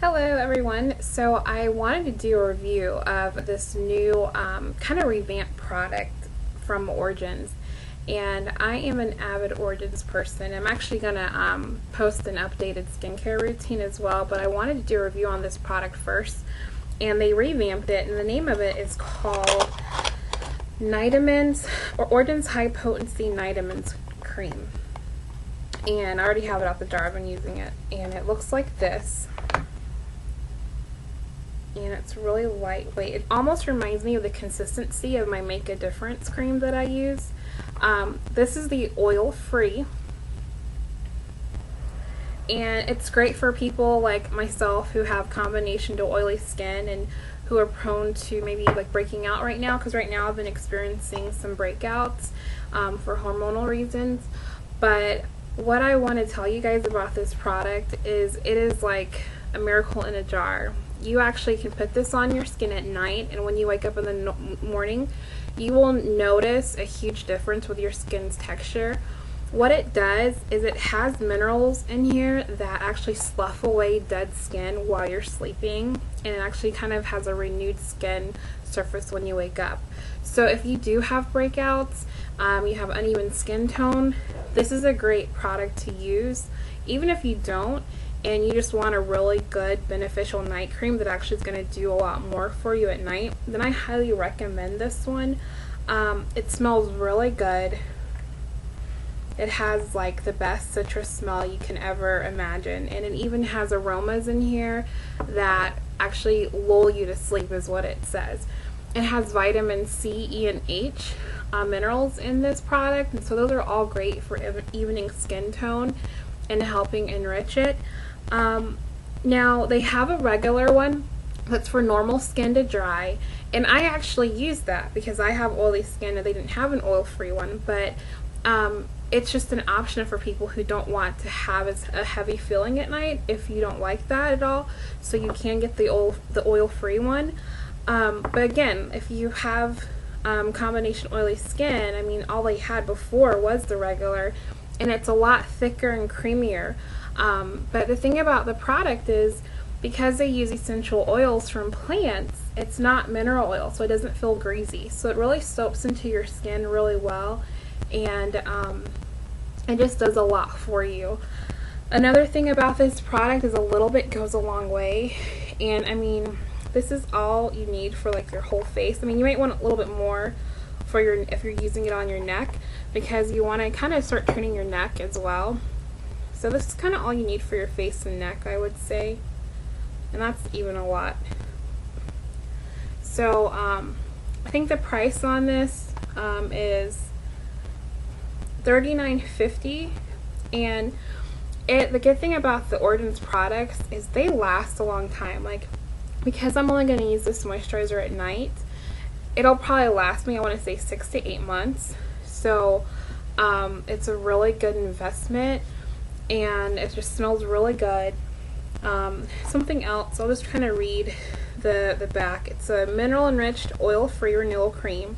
Hello everyone. So I wanted to do a review of this new um, kind of revamped product from Origins and I am an avid Origins person. I'm actually going to um, post an updated skincare routine as well but I wanted to do a review on this product first and they revamped it and the name of it is called Night-A-Mins or Origins High Potency Night-A-Mins Cream and I already have it out the jar. I've been using it and it looks like this and it's really lightweight. It almost reminds me of the consistency of my Make a Difference cream that I use. Um, this is the oil-free and it's great for people like myself who have combination to oily skin and who are prone to maybe like breaking out right now because right now I've been experiencing some breakouts um, for hormonal reasons but what I want to tell you guys about this product is it is like a miracle in a jar you actually can put this on your skin at night and when you wake up in the no morning you will notice a huge difference with your skin's texture. What it does is it has minerals in here that actually slough away dead skin while you're sleeping and it actually kind of has a renewed skin surface when you wake up. So if you do have breakouts um, you have uneven skin tone this is a great product to use. Even if you don't and you just want a really good beneficial night cream that actually is going to do a lot more for you at night, then I highly recommend this one. Um, it smells really good. It has like the best citrus smell you can ever imagine and it even has aromas in here that actually lull you to sleep is what it says. It has vitamin C, E, and H uh, minerals in this product and so those are all great for evening skin tone and helping enrich it. Um, now they have a regular one that's for normal skin to dry and I actually use that because I have oily skin and they didn't have an oil-free one but um, it's just an option for people who don't want to have a heavy feeling at night if you don't like that at all so you can get the oil the oil-free one um, but again if you have um, combination oily skin I mean all they had before was the regular and it's a lot thicker and creamier um, but the thing about the product is because they use essential oils from plants, it's not mineral oil, so it doesn't feel greasy. So it really soaks into your skin really well, and um, it just does a lot for you. Another thing about this product is a little bit goes a long way, and I mean, this is all you need for like your whole face. I mean, you might want a little bit more for your if you're using it on your neck because you want to kind of start turning your neck as well. So this is kind of all you need for your face and neck, I would say. And that's even a lot. So um, I think the price on this um, is $39.50 and it the good thing about the Origins products is they last a long time like because I'm only going to use this moisturizer at night it'll probably last me I want to say six to eight months so um, it's a really good investment and it just smells really good. Um, something else, I'll just kind of read the, the back. It's a mineral enriched oil free renewal cream.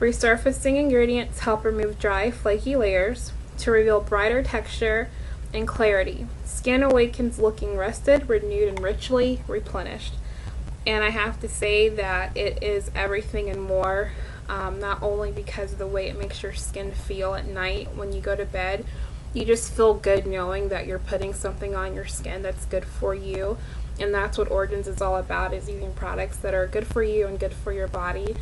Resurfacing ingredients help remove dry, flaky layers to reveal brighter texture and clarity. Skin awakens looking rested, renewed, and richly replenished. And I have to say that it is everything and more, um, not only because of the way it makes your skin feel at night when you go to bed, you just feel good knowing that you're putting something on your skin that's good for you. And that's what Origins is all about is using products that are good for you and good for your body.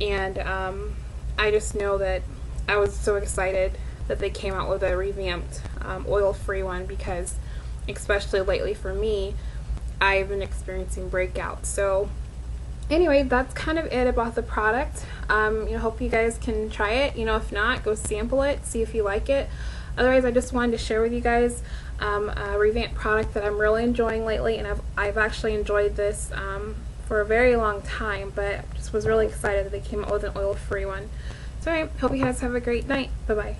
And um, I just know that I was so excited that they came out with a revamped um, oil-free one because especially lately for me I've been experiencing breakouts so anyway that's kind of it about the product um, you know hope you guys can try it you know if not go sample it see if you like it Otherwise, I just wanted to share with you guys um, a revamped product that I'm really enjoying lately, and I've, I've actually enjoyed this um, for a very long time, but just was really excited that they came out with an oil-free one. So I hope you guys have a great night. Bye-bye.